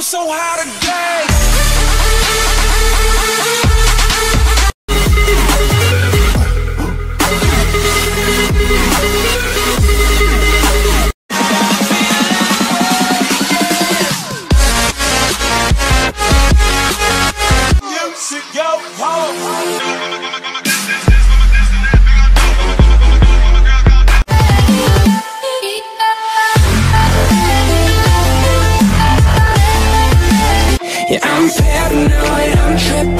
I'm so high today. I'm paranoid, I'm tripping.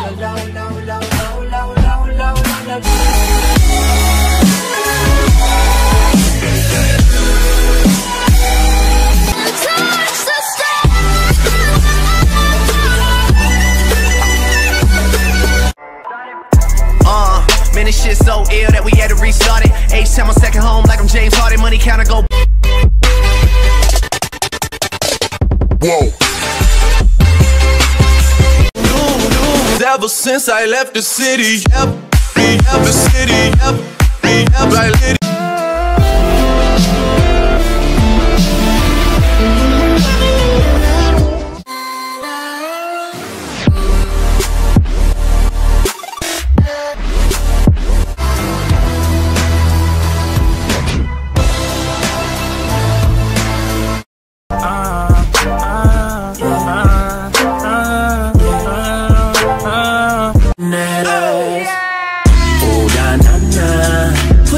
ill that we had to restart it. H time on second home, like I'm James Harden. Money counter go. Whoa. Ever since I left the city, yep, the city, yep, yep, I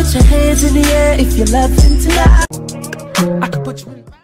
Put your hands in the air if you're loving tonight. I could put you in.